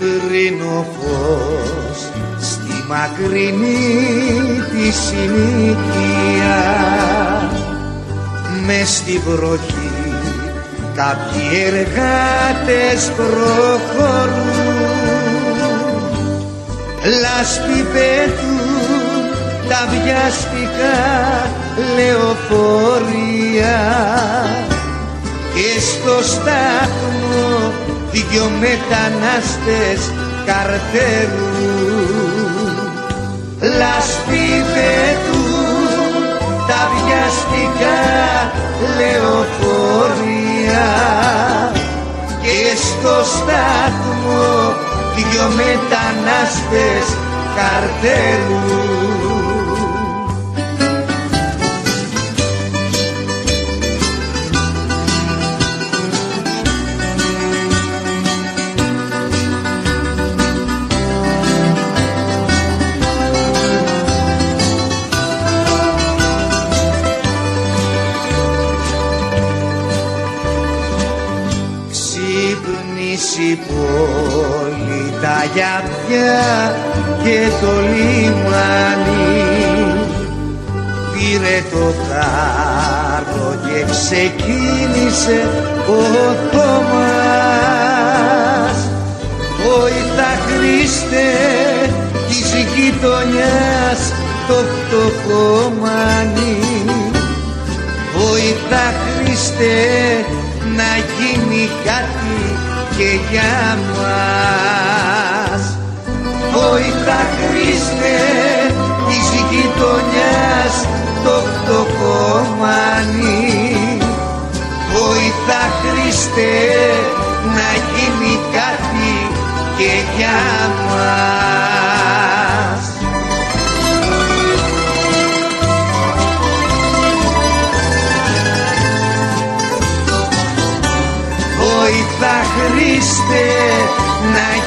δίνω φως. Στη μακρινή τη συνοικία. Με στη βροχή κάποιοι εργάτες προχωρούν. Λάσπη πέτουν τα βιαστικά λεωφορεία. Και στο στάθμο δυο μετανάστες καρτέρουν λάσπη πέτουν τα βιαστικά λεωφορεία. Και στο στάθμο δυο μετανάστες καρτέλους ξύπνησε η πόλη τα γιαπιά και το λιμάνι. Πήρε το κάρο και ξεκίνησε ο Θωμάς Βοηθά Χριστέ της γειτονιάς το φτωχομάνι. Βοηθά Χριστέ να γίνει κάτι και για μας. Βοηθά Χριστέ της γειτονιάς το φτωχομάνι. Βοηθά Χριστέ να γίνει κάτι και για μας είστε να